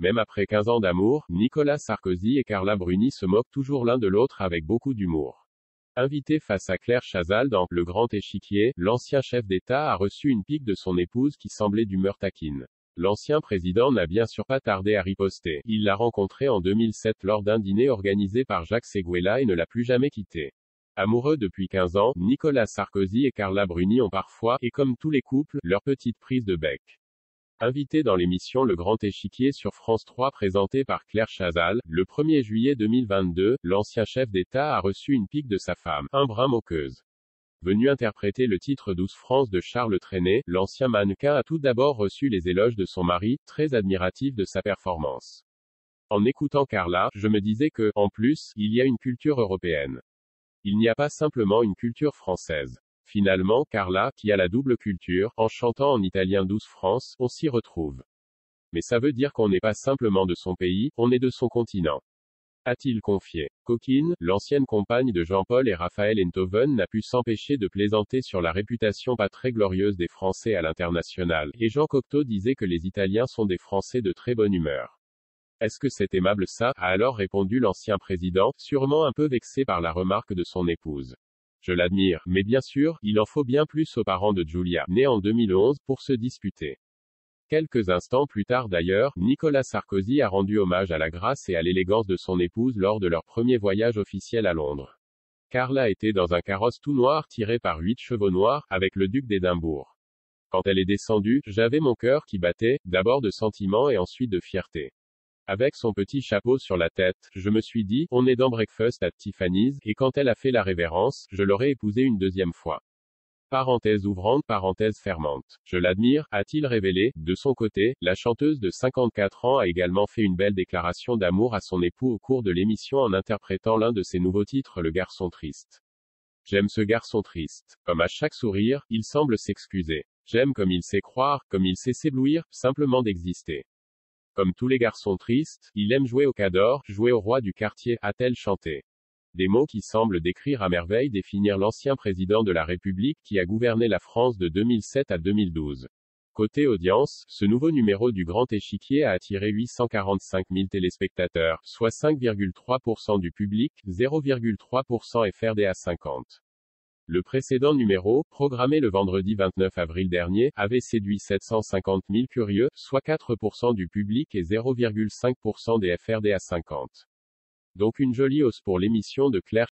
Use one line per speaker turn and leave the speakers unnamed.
Même après 15 ans d'amour, Nicolas Sarkozy et Carla Bruni se moquent toujours l'un de l'autre avec beaucoup d'humour. Invité face à Claire Chazal dans Le Grand Échiquier, l'ancien chef d'État a reçu une pique de son épouse qui semblait d'humeur taquine. L'ancien président n'a bien sûr pas tardé à riposter. Il l'a rencontrée en 2007 lors d'un dîner organisé par Jacques Seguela et ne l'a plus jamais quitté. Amoureux depuis 15 ans, Nicolas Sarkozy et Carla Bruni ont parfois, et comme tous les couples, leur petite prise de bec. Invité dans l'émission Le Grand Échiquier sur France 3 présentée par Claire Chazal, le 1er juillet 2022, l'ancien chef d'État a reçu une pique de sa femme, un brin moqueuse. Venu interpréter le titre 12 France de Charles Trenet, l'ancien mannequin a tout d'abord reçu les éloges de son mari, très admiratif de sa performance. En écoutant Carla, je me disais que, en plus, il y a une culture européenne. Il n'y a pas simplement une culture française. Finalement, Carla, qui a la double culture, en chantant en italien 12 France, on s'y retrouve. Mais ça veut dire qu'on n'est pas simplement de son pays, on est de son continent. A-t-il confié. Coquine, l'ancienne compagne de Jean-Paul et Raphaël Enthoven n'a pu s'empêcher de plaisanter sur la réputation pas très glorieuse des Français à l'international, et Jean Cocteau disait que les Italiens sont des Français de très bonne humeur. Est-ce que c'est aimable ça? A alors répondu l'ancien président, sûrement un peu vexé par la remarque de son épouse. Je l'admire, mais bien sûr, il en faut bien plus aux parents de Julia, née en 2011, pour se disputer. Quelques instants plus tard d'ailleurs, Nicolas Sarkozy a rendu hommage à la grâce et à l'élégance de son épouse lors de leur premier voyage officiel à Londres. Carla était dans un carrosse tout noir tiré par huit chevaux noirs, avec le duc d'Édimbourg. Quand elle est descendue, j'avais mon cœur qui battait, d'abord de sentiment et ensuite de fierté. Avec son petit chapeau sur la tête, je me suis dit, on est dans breakfast à Tiffany's, et quand elle a fait la révérence, je l'aurais épousée une deuxième fois. Parenthèse ouvrante, parenthèse fermante. Je l'admire, a-t-il révélé. De son côté, la chanteuse de 54 ans a également fait une belle déclaration d'amour à son époux au cours de l'émission en interprétant l'un de ses nouveaux titres Le garçon triste. J'aime ce garçon triste. Comme à chaque sourire, il semble s'excuser. J'aime comme il sait croire, comme il sait s'éblouir, simplement d'exister. Comme tous les garçons tristes, il aime jouer au cador, jouer au roi du quartier, a-t-elle chanté. Des mots qui semblent décrire à merveille définir l'ancien président de la République qui a gouverné la France de 2007 à 2012. Côté audience, ce nouveau numéro du Grand Échiquier a attiré 845 000 téléspectateurs, soit 5,3% du public, 0,3% FRDA 50. Le précédent numéro, programmé le vendredi 29 avril dernier, avait séduit 750 000 curieux, soit 4% du public et 0,5% des FRDA 50. Donc une jolie hausse pour l'émission de Claire